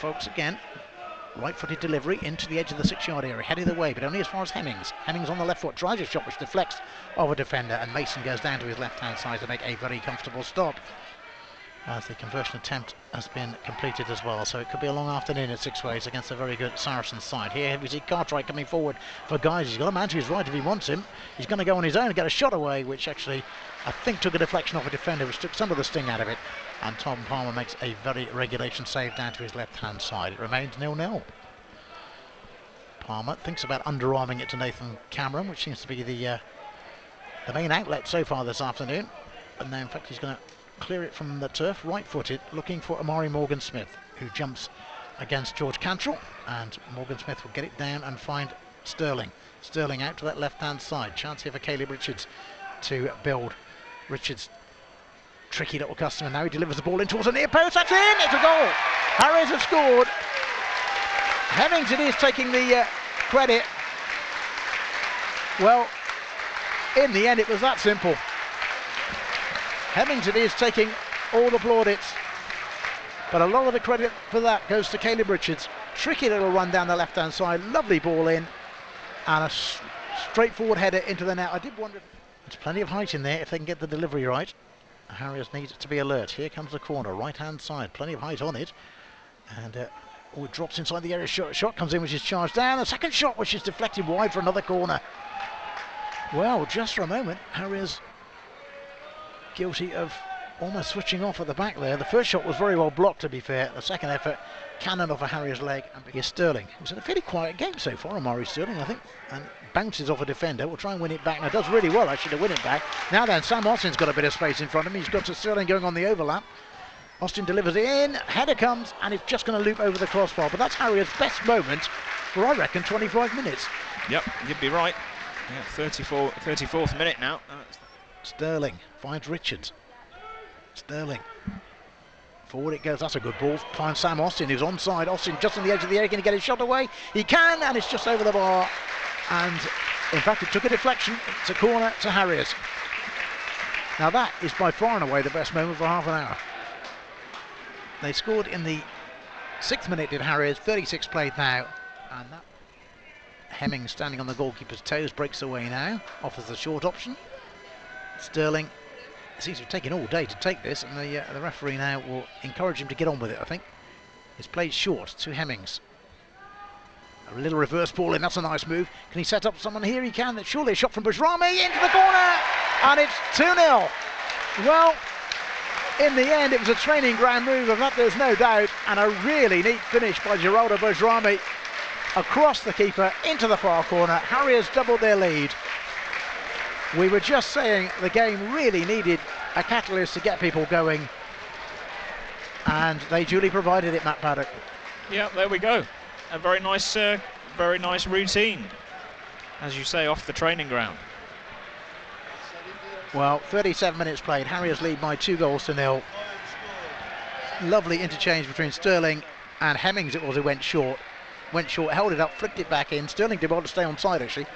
folks again. Right-footed delivery into the edge of the six-yard area, heading the way, but only as far as Hemmings. Hemmings on the left foot, drives a shot which deflects of a defender, and Mason goes down to his left-hand side to make a very comfortable stop. As the conversion attempt has been completed as well, so it could be a long afternoon at six ways against a very good Saracen side. Here we see Cartwright coming forward for guys. He's got a man to his right if he wants him. He's going to go on his own and get a shot away, which actually I think took a deflection off a defender, which took some of the sting out of it and Tom Palmer makes a very regulation save down to his left-hand side. It remains nil-nil. Palmer thinks about underarming it to Nathan Cameron, which seems to be the uh, the main outlet so far this afternoon. And now, in fact, he's going to clear it from the turf, right-footed, looking for Amari Morgan-Smith, who jumps against George Cantrell, and Morgan-Smith will get it down and find Sterling. Sterling out to that left-hand side. Chance here for Caleb Richards to build. Richards tricky little customer. Now he delivers the ball in towards the near post. That's in. It's a goal. Harriers have scored. Hemmington is taking the uh, credit. Well, in the end, it was that simple. Hemmington is taking all the plaudits. But a lot of the credit for that goes to Caleb Richards. Tricky little run down the left-hand side. Lovely ball in. And a straightforward header into the net. I did wonder... There's plenty of height in there if they can get the delivery right. Harriers need to be alert. Here comes the corner, right hand side, plenty of height on it. And uh, oh, it drops inside the area. Shot, shot comes in, which is charged down. The second shot, which is deflected wide for another corner. Well, just for a moment, Harriers guilty of almost switching off at the back there. The first shot was very well blocked, to be fair. The second effort, cannon off a Harriers leg, and here's Sterling. It was a fairly quiet game so far, Omari Sterling, I think, and bounces off a defender. Will try and win it back. Now does really well actually to win it back. Now then, Sam Austin's got a bit of space in front of him. He's got to Sterling going on the overlap. Austin delivers it in, header comes, and it's just going to loop over the crossbar. But that's Harriers' best moment for, I reckon, 25 minutes. Yep, you'd be right. Yeah, 34, 34th minute now. Uh, Sterling finds Richards. Sterling. Forward it goes. That's a good ball. Finds Sam Austin, who's onside. Austin just on the edge of the area. Can he get his shot away? He can, and it's just over the bar. And in fact, it took a deflection. It's a corner to Harriers. Now that is by far and away the best moment for half an hour. They scored in the sixth minute did Harriers, 36 played now. And that Hemming standing on the goalkeeper's toes breaks away now, offers the short option. Sterling seems to be taking all day to take this, and the, uh, the referee now will encourage him to get on with it, I think. It's played short to Hemmings. A little reverse ball in, that's a nice move. Can he set up someone here? He can. That's surely a shot from Bajrami into the corner, and it's 2-0. Well, in the end, it was a training ground move, of that there's no doubt, and a really neat finish by Geraldo Bajrami across the keeper into the far corner. Harriers doubled their lead. We were just saying the game really needed a catalyst to get people going, and they duly provided it, Matt Paddock. Yeah, there we go. A very nice, uh, very nice routine, as you say, off the training ground. Well, 37 minutes played. Harriers lead by two goals to nil. Lovely interchange between Sterling and Hemmings. It was who went short. Went short, held it up, flicked it back in. Sterling did well to stay on side actually.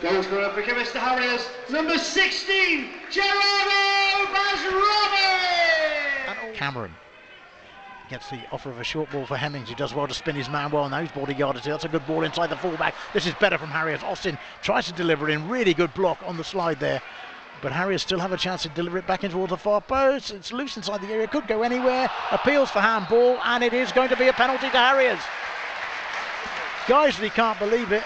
Goal scorer for Mr. Harriers, number 16, Geraldo Bajrami! Cameron gets the offer of a short ball for Hemmings. He does well to spin his man well. Now he's bodyguarded. That's a good ball inside the fullback. This is better from Harriers. Austin tries to deliver in. Really good block on the slide there. But Harriers still have a chance to deliver it back in towards the far post. It's loose inside the area. Could go anywhere. Appeals for handball. And it is going to be a penalty to Harriers. Guiseley can't believe it.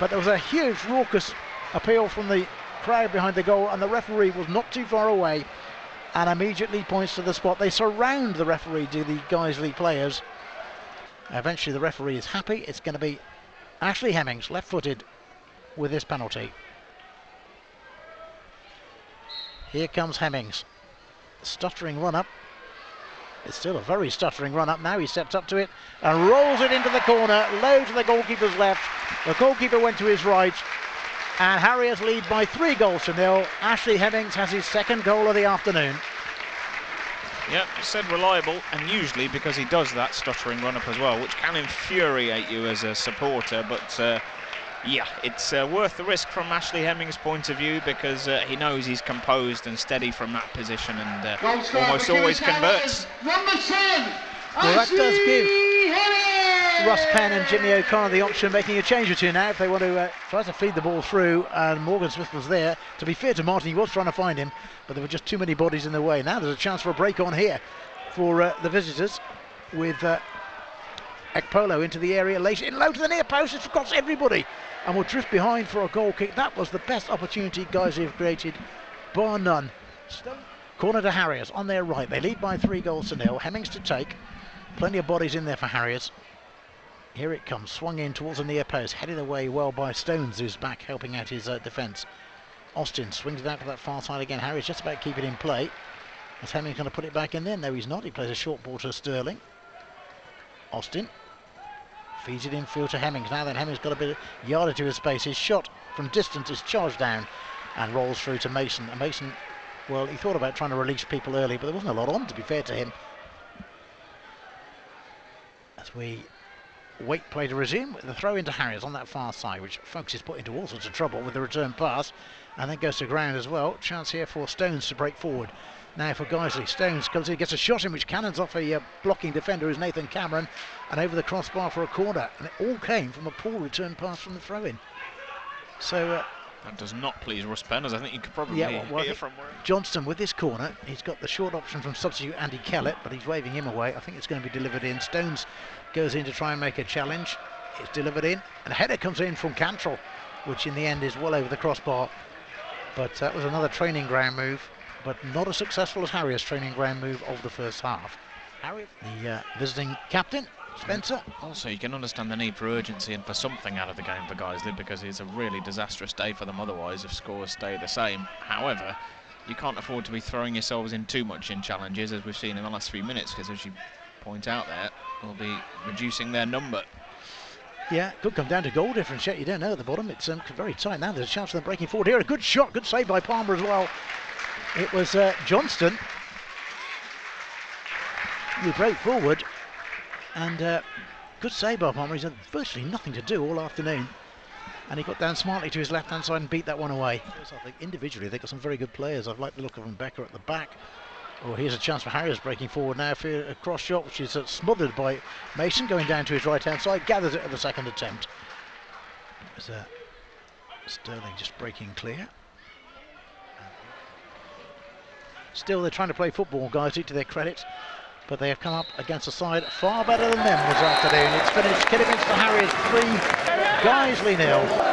But there was a huge raucous appeal from the crowd behind the goal, and the referee was not too far away and immediately points to the spot. They surround the referee, do the Guiseley players. Eventually, the referee is happy. It's going to be Ashley Hemmings, left footed, with this penalty. Here comes Hemmings. Stuttering run up. It's still a very stuttering run up now. He steps up to it and rolls it into the corner, low to the goalkeeper's left. The goalkeeper went to his right. And Harriers lead by three goals to nil. Ashley Hemmings has his second goal of the afternoon. Yep, said reliable, and usually because he does that stuttering run up as well, which can infuriate you as a supporter, but uh, yeah, it's uh, worth the risk from Ashley Hemmings' point of view because uh, he knows he's composed and steady from that position and uh, almost always converts. Number 10, well, that does give Harriers! Russ Penn and Jimmy O'Connor, the option, of making a change or two now if they want to uh, try to feed the ball through. And Morgan Smith was there. To be fair to Martin, he was trying to find him, but there were just too many bodies in the way. Now there's a chance for a break on here for uh, the visitors with uh, Ekpolo into the area, late in low to the near post. It's across everybody and will drift behind for a goal kick. That was the best opportunity guys have created, bar none. Corner to Harriers on their right. They lead by three goals to nil. Hemmings to take. Plenty of bodies in there for Harriers. Here it comes, swung in towards the near post, headed away well by Stones, who's back helping out his uh, defence. Austin swings it out to that far side again. Harriers just about keep it in play. Is Hemmings going to put it back in there? No, he's not. He plays a short ball to Sterling. Austin feeds it infield to Hemmings. Now then, Hemmings got a bit of yardage to his space. His shot from distance is charged down and rolls through to Mason. And Mason, well, he thought about trying to release people early, but there wasn't a lot on, to be fair to him. As we wait play to resume, with the throw into Harriers on that far side, which Folks is put into all sorts of trouble with the return pass, and then goes to ground as well. Chance here for Stones to break forward. Now for Guiseley, Stones comes in, gets a shot in which cannons off a uh, blocking defender who's Nathan Cameron, and over the crossbar for a corner. And it all came from a poor return pass from the throw in. So uh, That does not please Russ Penn, as I think you could probably Yeah, well, well, hear from where. Johnston with this corner, he's got the short option from substitute Andy Kellett, but he's waving him away. I think it's going to be delivered in. Stones goes in to try and make a challenge. It's delivered in, and a header comes in from Cantrell, which in the end is well over the crossbar. But that was another training ground move, but not as successful as Harriers' training ground move of the first half. Harrier, the uh, visiting captain, Spencer, Also, you can understand the need for urgency and for something out of the game for Guiseley because it's a really disastrous day for them otherwise if scores stay the same. However, you can't afford to be throwing yourselves in too much in challenges as we've seen in the last few minutes because as you point out there, we'll be reducing their number. Yeah, could come down to goal difference yet. You don't know at the bottom. It's um, very tight now. There's a chance of them breaking forward here. A good shot, good save by Palmer as well. It was uh, Johnston who broke forward, and uh, good save by Palmer. He's had virtually nothing to do all afternoon, and he got down smartly to his left-hand side and beat that one away. I think individually they've got some very good players. I've liked the look of him Becker at the back. Oh, here's a chance for Harriers breaking forward now for a cross shot, which is uh, smothered by Mason going down to his right hand side, gathers it at the second attempt. It was uh, Sterling just breaking clear. Still, they're trying to play football, guys, to their credit, but they have come up against a side far better than them this afternoon. It's finished Kidderminster Harriers 3, Guiseley nil.